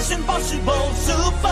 It's impossible to find.